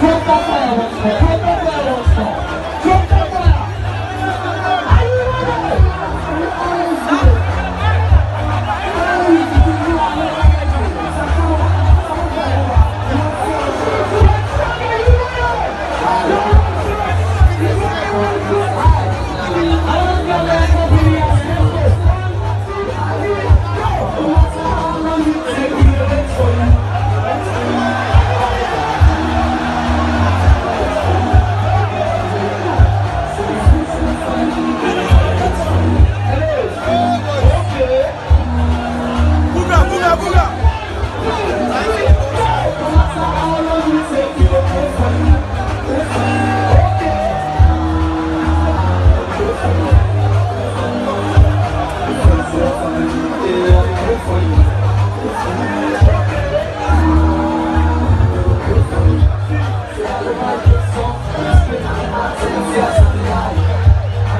Drop that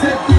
셋.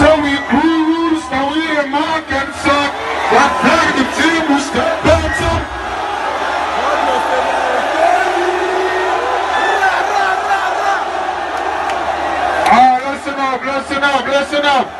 So we cruise, now we in Mark and suck. Like flag who out up. Alright, listen up, listen up, listen up.